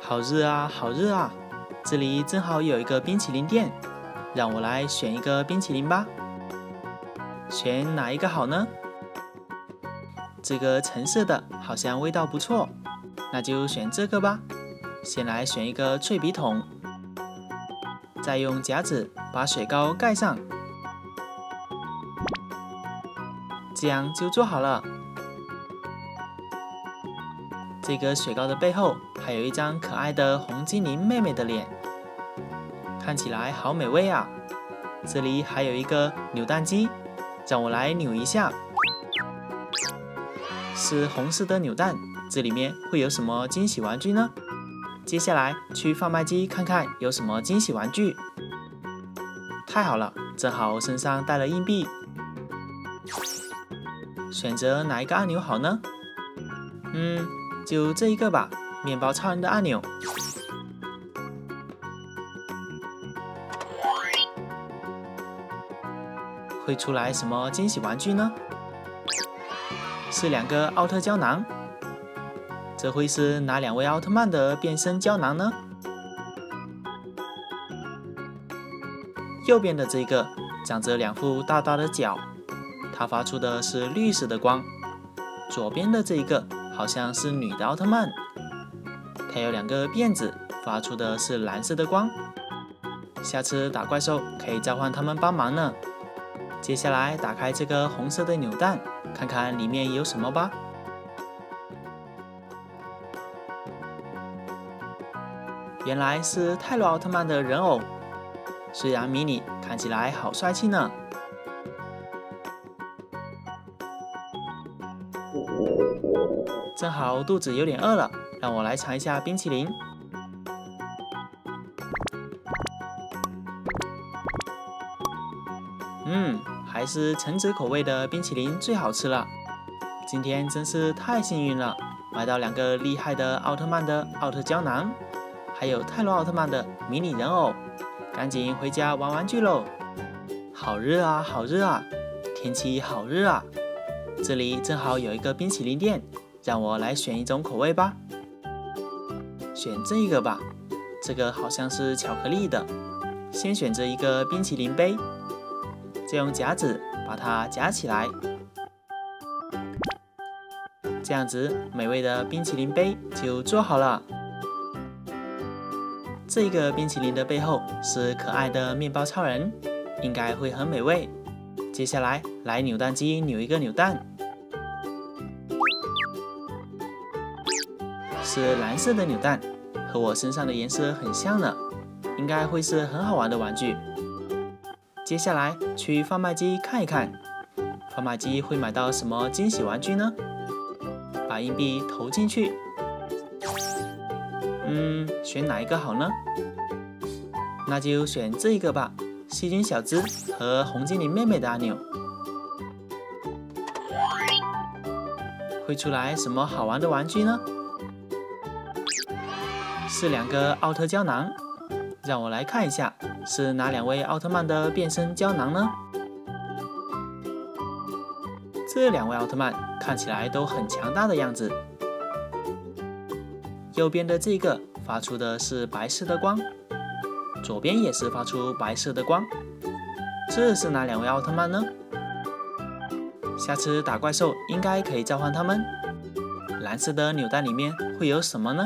好热啊，好热啊！这里正好有一个冰淇淋店，让我来选一个冰淇淋吧。选哪一个好呢？这个橙色的好像味道不错，那就选这个吧。先来选一个脆笔筒，再用夹子把雪糕盖上，这样就做好了。这个雪糕的背后还有一张可爱的红精灵妹妹的脸，看起来好美味啊！这里还有一个扭蛋机，让我来扭一下。是红色的扭蛋，这里面会有什么惊喜玩具呢？接下来去贩卖机看看有什么惊喜玩具。太好了，正好身上带了硬币，选择哪一个按钮好呢？嗯。就这一个吧，面包超人的按钮。会出来什么惊喜玩具呢？是两个奥特胶囊。这会是哪两位奥特曼的变身胶囊呢？右边的这个长着两副大大的脚，它发出的是绿色的光。左边的这一个。好像是女的奥特曼，她有两个辫子，发出的是蓝色的光。下次打怪兽可以召唤他们帮忙呢。接下来打开这个红色的扭蛋，看看里面有什么吧。原来是泰罗奥特曼的人偶，虽然迷你，看起来好帅气呢。正好肚子有点饿了，让我来尝一下冰淇淋。嗯，还是橙子口味的冰淇淋最好吃了。今天真是太幸运了，买到两个厉害的奥特曼的奥特胶囊，还有泰罗奥特曼的迷你人偶。赶紧回家玩玩具喽！好热啊，好热啊，天气好热啊！这里正好有一个冰淇淋店。让我来选一种口味吧，选这个吧，这个好像是巧克力的。先选择一个冰淇淋杯，再用夹子把它夹起来，这样子美味的冰淇淋杯就做好了。这个冰淇淋的背后是可爱的面包超人，应该会很美味。接下来来扭蛋机扭一个扭蛋。是蓝色的扭蛋，和我身上的颜色很像呢，应该会是很好玩的玩具。接下来去贩卖机看一看，贩卖机会买到什么惊喜玩具呢？把硬币投进去。嗯，选哪一个好呢？那就选这一个吧，细菌小子和红精灵妹妹的按钮。会出来什么好玩的玩具呢？是两个奥特胶囊，让我来看一下，是哪两位奥特曼的变身胶囊呢？这两位奥特曼看起来都很强大的样子。右边的这个发出的是白色的光，左边也是发出白色的光。这是哪两位奥特曼呢？下次打怪兽应该可以召唤他们。蓝色的扭蛋里面会有什么呢？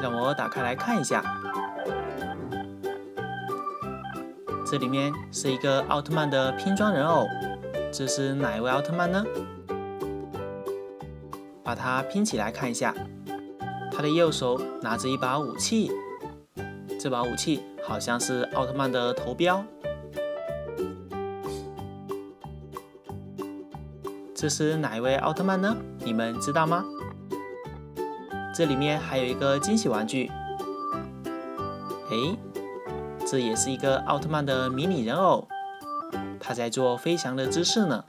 让我打开来看一下，这里面是一个奥特曼的拼装人偶，这是哪一位奥特曼呢？把它拼起来看一下，他的右手拿着一把武器，这把武器好像是奥特曼的头标。这是哪一位奥特曼呢？你们知道吗？这里面还有一个惊喜玩具，哎，这也是一个奥特曼的迷你人偶，他在做飞翔的姿势呢。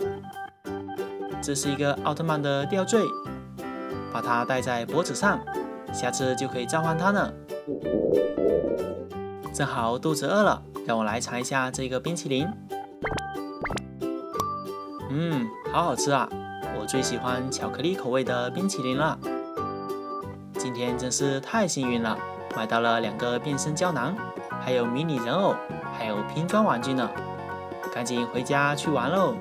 这是一个奥特曼的吊坠，把它戴在脖子上，下次就可以召唤它呢。正好肚子饿了，让我来尝一下这个冰淇淋。嗯，好好吃啊！我最喜欢巧克力口味的冰淇淋了。今天真是太幸运了，买到了两个变身胶囊，还有迷你人偶，还有拼装玩具呢！赶紧回家去玩喽！